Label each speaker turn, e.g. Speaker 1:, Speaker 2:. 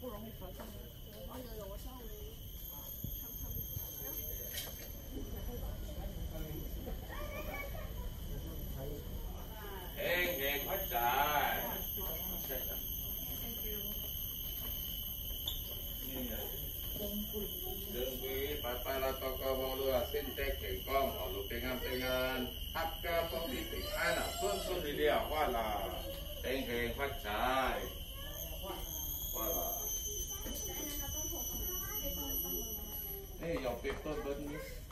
Speaker 1: 不容易传上来。
Speaker 2: 我有有我上午上上午。
Speaker 3: Hẹn hẹn hết trời. Đừng quý bà bà là có cơ vong xin trách kể con ở lục tình âm tình ơn Hắc cơ phong đi tỉnh ai là phương xuân đi đi ở hoa phát trái là นี่